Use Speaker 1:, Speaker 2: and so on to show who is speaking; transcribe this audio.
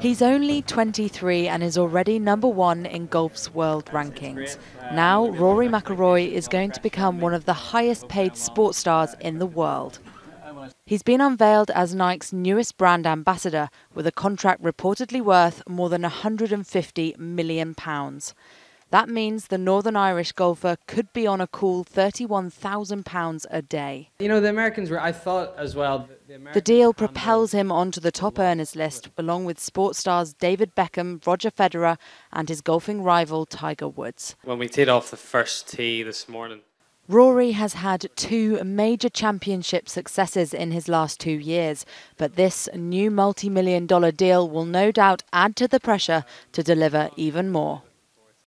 Speaker 1: He's only 23 and is already number one in golf's world rankings. Now, Rory McIlroy is going to become one of the highest paid sports stars in the world. He's been unveiled as Nike's newest brand ambassador with a contract reportedly worth more than 150 million pounds. That means the Northern Irish golfer could be on a cool £31,000 a day.
Speaker 2: You know, the Americans were, I thought as well.
Speaker 1: The, the deal propels him onto the top earners list, along with sports stars David Beckham, Roger Federer, and his golfing rival Tiger Woods.
Speaker 3: When we teed off the first tee this morning,
Speaker 1: Rory has had two major championship successes in his last two years, but this new multi million dollar deal will no doubt add to the pressure to deliver even more.